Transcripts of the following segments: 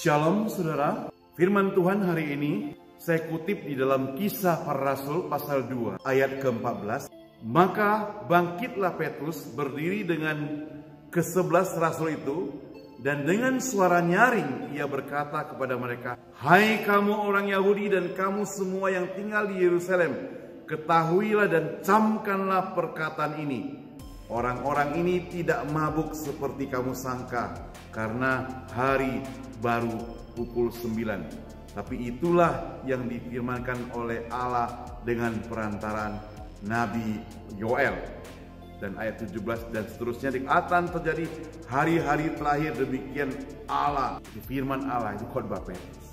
Shalom saudara, firman Tuhan hari ini saya kutip di dalam kisah para rasul pasal 2 ayat ke-14. Maka bangkitlah Petrus berdiri dengan ke-11 rasul itu dan dengan suara nyaring ia berkata kepada mereka, Hai kamu orang Yahudi dan kamu semua yang tinggal di Yerusalem, ketahuilah dan camkanlah perkataan ini. Orang-orang ini tidak mabuk seperti kamu sangka karena hari baru pukul 9. Tapi itulah yang difirmankan oleh Allah dengan perantaraan Nabi Yoel. Dan ayat 17 dan seterusnya akan terjadi hari-hari terakhir demikian Allah. Di firman Allah itu khotbah Petrus.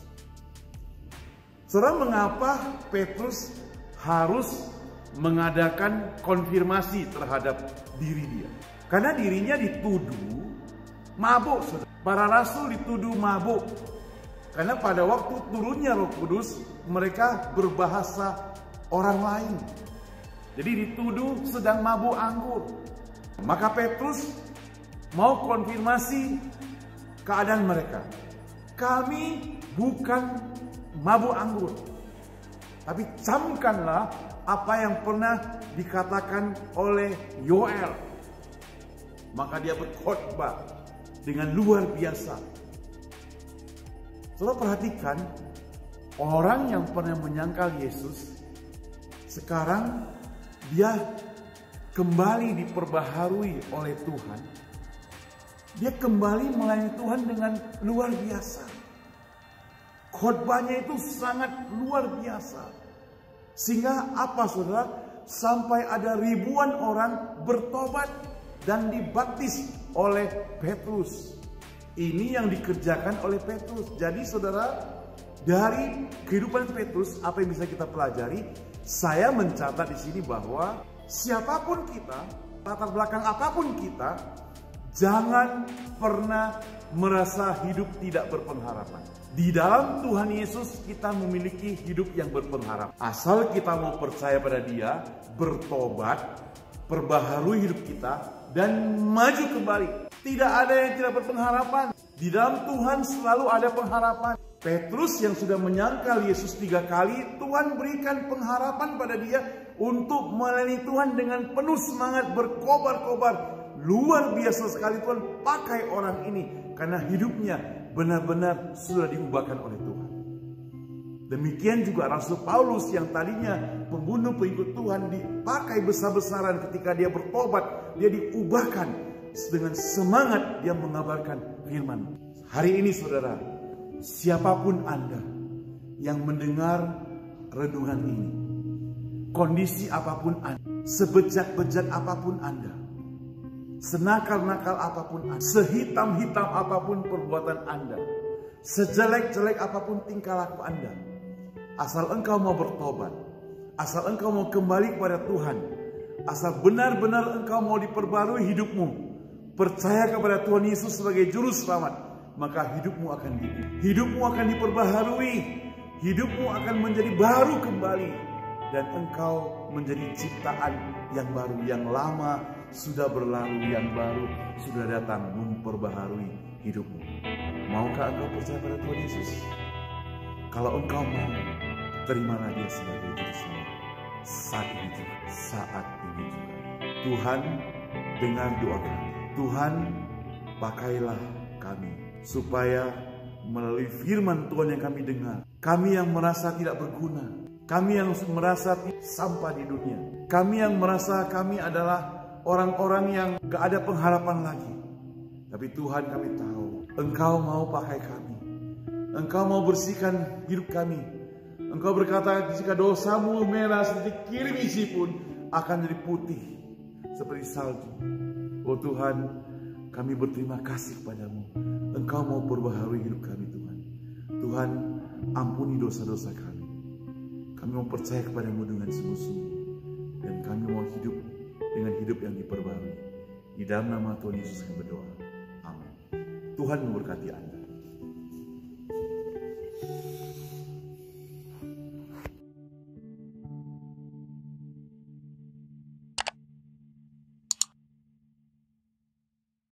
Saudara mengapa Petrus harus mengadakan konfirmasi terhadap diri dia. Karena dirinya dituduh mabuk. Para rasul dituduh mabuk. Karena pada waktu turunnya roh kudus, mereka berbahasa orang lain. Jadi dituduh sedang mabuk anggur. Maka Petrus mau konfirmasi keadaan mereka. Kami bukan mabuk anggur. Tapi camkanlah apa yang pernah dikatakan oleh Yoel. Maka dia berkhotbah dengan luar biasa. Saudara perhatikan, orang yang pernah menyangkal Yesus, sekarang dia kembali diperbaharui oleh Tuhan. Dia kembali melayani Tuhan dengan luar biasa. Khotbahnya itu sangat luar biasa. Sehingga apa saudara? Sampai ada ribuan orang bertobat dan dibaptis oleh Petrus. Ini yang dikerjakan oleh Petrus. Jadi saudara, dari kehidupan Petrus apa yang bisa kita pelajari? Saya mencatat di sini bahwa siapa pun kita, latar belakang apa pun kita, jangan pernah merasa hidup tidak berpengharapan. Di dalam Tuhan Yesus kita memiliki hidup yang berpengharap. Asal kita mau percaya pada dia, bertobat, perbaharui hidup kita, dan maju kembali. Tidak ada yang tidak berpengharapan. Di dalam Tuhan selalu ada pengharapan. Petrus yang sudah menyangkal Yesus tiga kali, Tuhan berikan pengharapan pada dia untuk melayani Tuhan dengan penuh semangat berkobar-kobar. Luar biasa sekali Tuhan pakai orang ini karena hidupnya benar-benar sudah diubahkan oleh Tuhan. Demikian juga Rasul Paulus yang tadinya pembunuh pengikut Tuhan dipakai besar-besaran ketika dia bertobat, dia diubahkan dengan semangat dia mengabarkan firman. Hari ini saudara, siapa pun Anda yang mendengar renungan ini, kondisi apa pun Anda, sebejat-bejat apa pun Anda, senakal-nakal apa pun Anda, sehitam-hitam apa pun perbuatan Anda, sejelek-jelek apa pun tingkah laku Anda, asal engkau mau bertobat, asal engkau mau kembali kepada Tuhan, asal benar-benar engkau mau diperbarui hidupmu, percaya kepada Tuhan Yesus sebagai juru selamat, maka hidupmu akan di, hidupmu akan diperbaharui, hidupmu akan menjadi baru kembali, dan engkau menjadi ciptaan yang baru, yang lama sudah berlalu, yang baru sudah datang memperbaharui hidupmu. Maukah engkau percaya pada Tuhan Yesus? Kalau engkau mau, terimalah dia sebagai juru selamat. Saat ini juga, saat ini juga. Tuhan dengar doa kami. Tuhan pakailah kami supaya melalui firman Tuhan yang kami dengar, kami yang merasa tidak berguna, kami yang merasa sampah di dunia, kami yang merasa kami adalah orang-orang yang gak ada pengharapan lagi. Tapi Tuhan kami tahu, Engkau mau pakai kami. Engkau mau bersihkan hidup kami. Engkau berkata, jika dosamu merah seperti kirmisi pun akan jadi putih seperti salju. Oh Tuhan, kami berterima kasih kepadamu. Engkau mau perbaharui hidup kami Tuhan. Tuhan, ampuni dosa-dosa kami. Kami mau percaya kepadamu dengan sungguh-sungguh. Dan kami mau hidup hidup yang diperbarui. Di dalam nama Tuhan Yesus kami berdoa. Amin. Tuhan memberkati Anda.